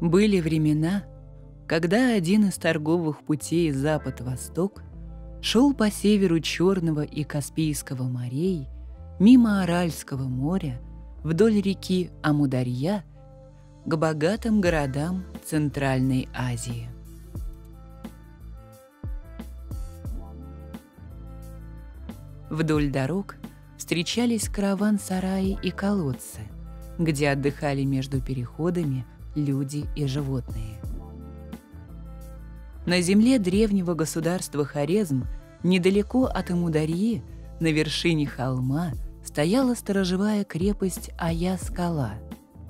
Были времена, когда один из торговых путей запад-восток шел по северу Черного и Каспийского морей, мимо Аральского моря, вдоль реки Амударья к богатым городам Центральной Азии. Вдоль дорог встречались караван-сараи и колодцы, где отдыхали между переходами люди и животные. На земле древнего государства Хорезм, недалеко от Амударьи, на вершине холма, стояла сторожевая крепость Ая-скала.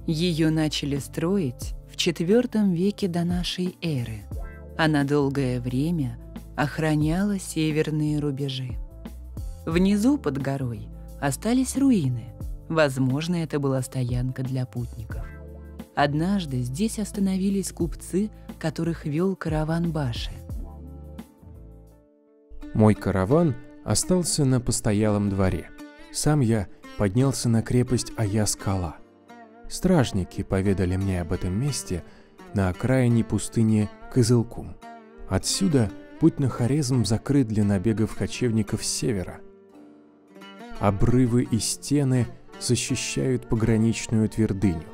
Ее начали строить в IV веке до нашей эры. Она долгое время охраняла северные рубежи. Внизу под горой остались руины. Возможно, это была стоянка для путников. Однажды здесь остановились купцы, которых вел караван Баши. Мой караван остался на постоялом дворе. Сам я поднялся на крепость Ая-скала. Стражники поведали мне об этом месте на окраине пустыни Кызылкум. Отсюда путь на Хорезм закрыт для набегов кочевников с севера. Обрывы и стены защищают пограничную твердыню.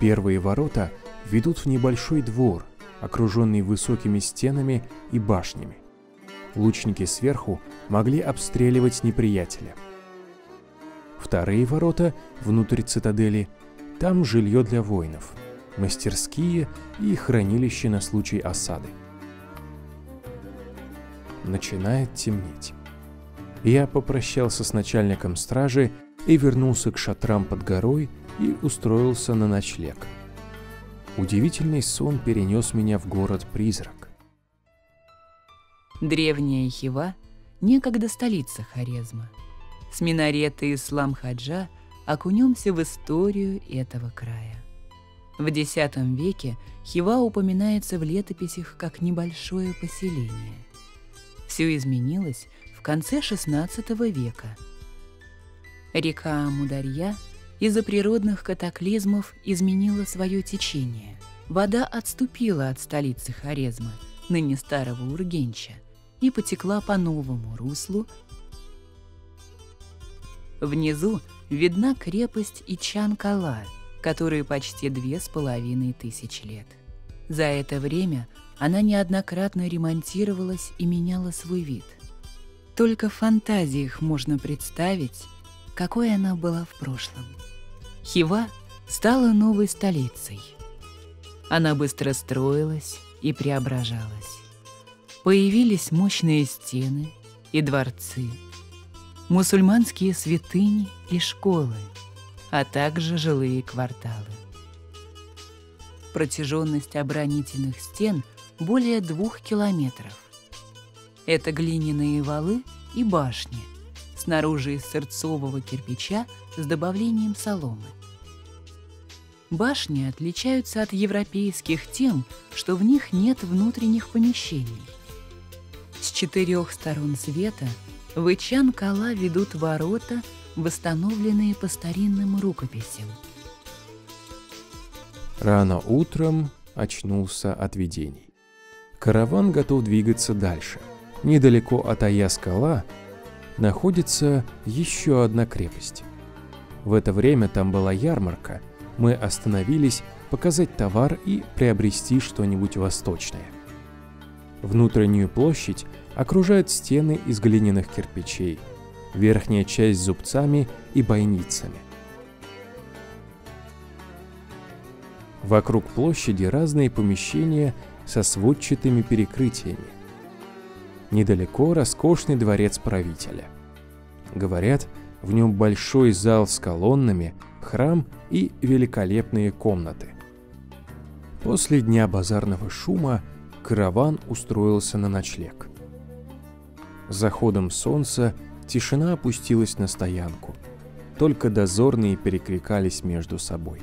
Первые ворота ведут в небольшой двор, окруженный высокими стенами и башнями. Лучники сверху могли обстреливать неприятеля. Вторые ворота внутрь цитадели, там жилье для воинов, мастерские и хранилище на случай осады. Начинает темнеть. Я попрощался с начальником стражи и вернулся к шатрам под горой и устроился на ночлег. Удивительный сон перенес меня в город-призрак. Древняя Хива – некогда столица Хорезма. С минарета Ислам-Хаджа окунемся в историю этого края. В X веке Хива упоминается в летописях как небольшое поселение. Все изменилось в конце XVI века. Река Амударья из-за природных катаклизмов изменила свое течение. Вода отступила от столицы Хорезма, ныне старого Ургенча, и потекла по новому руслу. Внизу видна крепость Ичан-Кала, которой почти две с половиной тысячи лет. За это время она неоднократно ремонтировалась и меняла свой вид – только в фантазиях можно представить, какой она была в прошлом. Хива стала новой столицей. Она быстро строилась и преображалась. Появились мощные стены и дворцы, мусульманские святыни и школы, а также жилые кварталы. Протяженность оборонительных стен более двух километров – это глиняные валы и башни, снаружи из сырцового кирпича с добавлением соломы. Башни отличаются от европейских тем, что в них нет внутренних помещений. С четырех сторон света в Ичан-Кала ведут ворота, восстановленные по старинным рукописям. Рано утром очнулся от видений. Караван готов двигаться дальше. Недалеко от Ая-скала находится еще одна крепость. В это время там была ярмарка. Мы остановились показать товар и приобрести что-нибудь восточное. Внутреннюю площадь окружают стены из глиняных кирпичей, верхняя часть зубцами и бойницами. Вокруг площади разные помещения со сводчатыми перекрытиями. Недалеко роскошный дворец правителя. Говорят, в нем большой зал с колоннами, храм и великолепные комнаты. После дня базарного шума караван устроился на ночлег. Заходом солнца тишина опустилась на стоянку. Только дозорные перекликались между собой.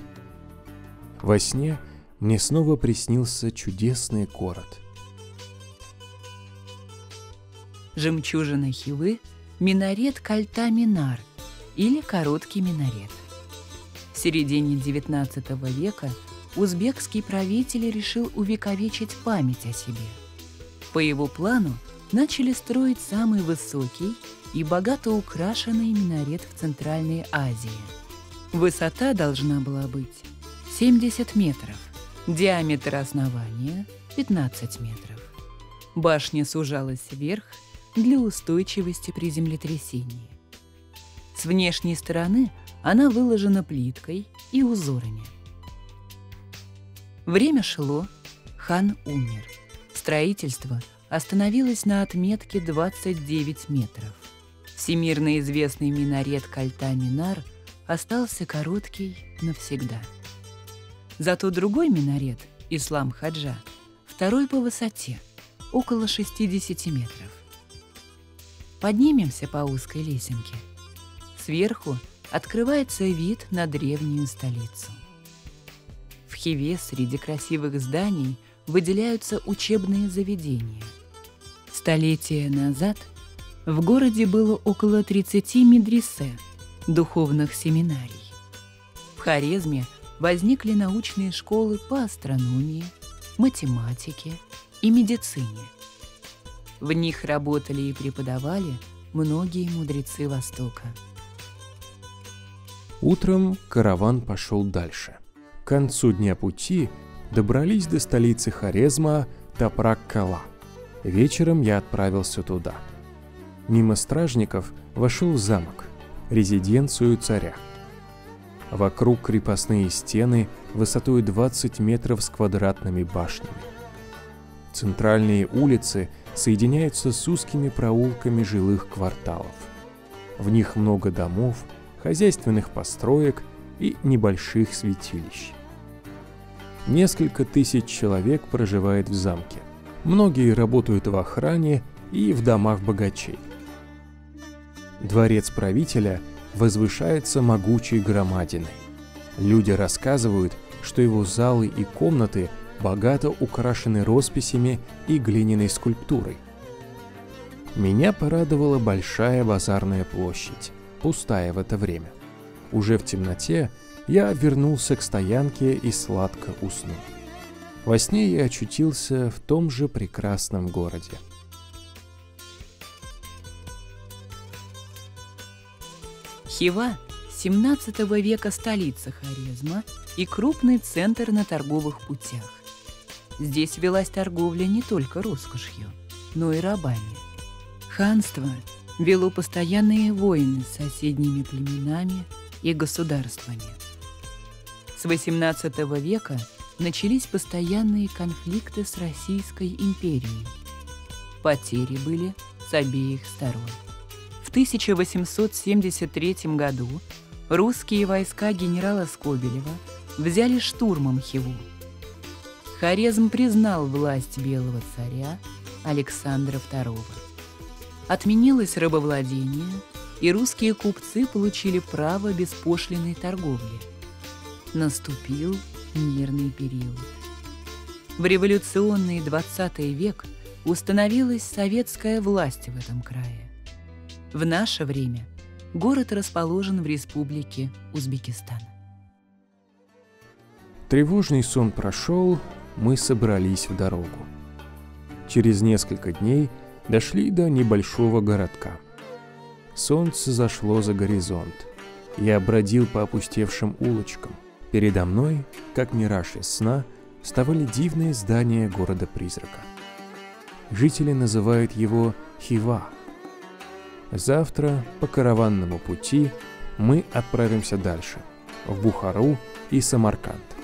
Во сне мне снова приснился чудесный город – жемчужина Хивы – минарет кольта Минар или короткий минарет. В середине XIX века узбекский правитель решил увековечить память о себе. По его плану начали строить самый высокий и богато украшенный минарет в Центральной Азии. Высота должна была быть 70 метров, диаметр основания 15 метров. Башня сужалась вверх для устойчивости при землетрясении. С внешней стороны она выложена плиткой и узорами. Время шло, хан умер. Строительство остановилось на отметке 29 метров. Всемирно известный минарет Кальта Минар остался короткий навсегда. Зато другой минарет, Ислам Хаджа, второй по высоте, около 60 метров. Поднимемся по узкой лесенке. Сверху открывается вид на древнюю столицу. В Хиве среди красивых зданий выделяются учебные заведения. Столетия назад в городе было около 30 медресе, духовных семинарий. В Хорезме возникли научные школы по астрономии, математике и медицине. В них работали и преподавали многие мудрецы Востока. Утром караван пошел дальше. К концу дня пути добрались до столицы Хорезма Тапрак-Кала. Вечером я отправился туда. Мимо стражников вошел в замок, резиденцию царя. Вокруг крепостные стены высотой 20 метров с квадратными башнями. Центральные улицы соединяются с узкими проулками жилых кварталов. В них много домов, хозяйственных построек и небольших святилищ. Несколько тысяч человек проживает в замке. Многие работают в охране и в домах богачей. Дворец правителя возвышается могучей громадиной. Люди рассказывают, что его залы и комнаты богато украшены росписями и глиняной скульптурой. Меня порадовала большая базарная площадь, пустая в это время. Уже в темноте я вернулся к стоянке и сладко уснул. Во сне я очутился в том же прекрасном городе. Хива – 17 века столица Хорезма и крупный центр на торговых путях. Здесь велась торговля не только роскошью, но и рабами. Ханство вело постоянные войны с соседними племенами и государствами. С XVIII века начались постоянные конфликты с Российской империей. Потери были с обеих сторон. В 1873 году русские войска генерала Скобелева взяли штурмом Хиву. Хорезм признал власть белого царя Александра II. Отменилось рабовладение, и русские купцы получили право беспошлиной торговли. Наступил мирный период. В революционный 20 век установилась советская власть в этом крае. В наше время город расположен в республике Узбекистан. Тревожный сон прошел, мы собрались в дорогу. Через несколько дней дошли до небольшого городка. Солнце зашло за горизонт. Я бродил по опустевшим улочкам. Передо мной, как мираж из сна, вставали дивные здания города-призрака. Жители называют его Хива – Завтра по караванному пути мы отправимся дальше, в Бухару и Самарканд.